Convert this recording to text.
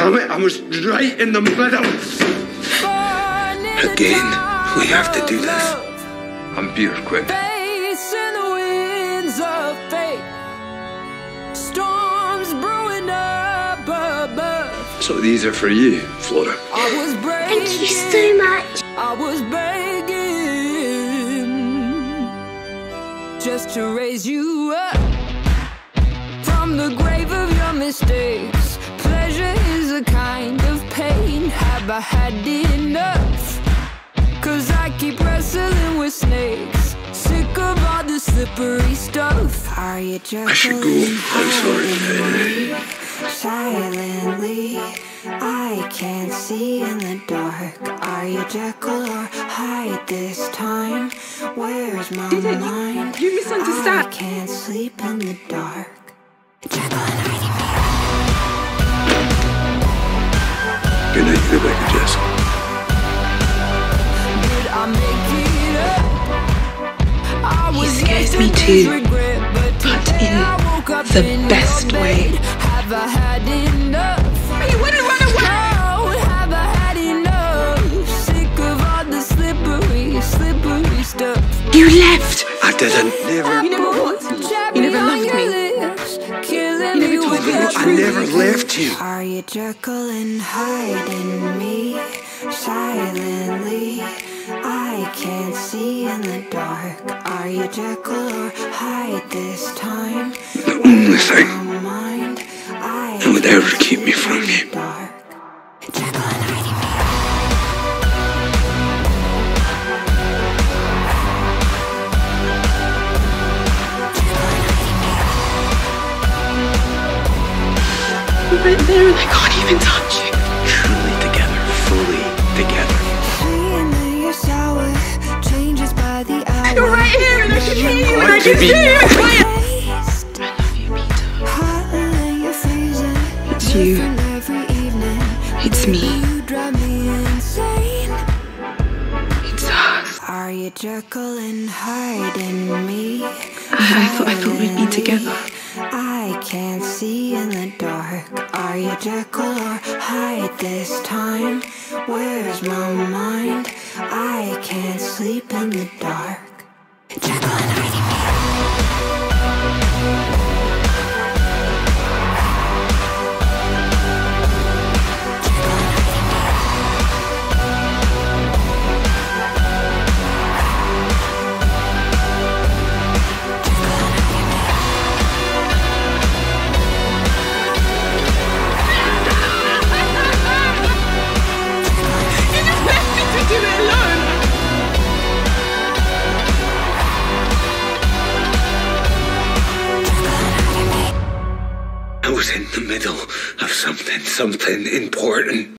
damn it, I was right in the middle. Again, we have to do this. I'm Peter Quint. Facing the winds of fate, storms brewing up above. So these are for you, Flora. I was breaking, Thank you so much. I was begging just to raise you up from the grave of your mistakes. Pleasure Have I had enough? Cause I keep wrestling with snakes. Sick of all the slippery stuff. Are you just I should go. I'm sorry, Fenrir. Silently, I can't see in the dark. Are you Jekyll or Hyde this time? Where's my mind? you misunderstand. I can't sleep in the dark. Jekyll and Hyde. Good night, Rebecca Jessel. Did I make it up? I was scares me yesterday's too, regret, but today in I woke up the in best your way. bed. Have I had enough? You wouldn't run away! No, have I had enough? Sick of all the slippery, slippery stuff. You left! I didn't. Never. You never I never left you. Are you Jekyll and Hyde in me? Silently, I can't see in the dark. Are you Jekyll or Hyde this time? The only thing My mind, that would ever keep me from you. Right there and I can't even touch you. Truly together, fully together. Seeing that you're sour, changes by the hour. You're right here and I can hear you and I can see you. Taste, I love you, Peter. hot and you're freezing. It's you. Different every evening. It's me. You drive me insane. It's us. Are you Jekyll and Hyde in me? I thought I thought we'd be together. I can't see in the dark. Are you Jekyll or Hyde this time? Where's my mind? I can't sleep in the dark. Jekyll I was in the middle of something, something important.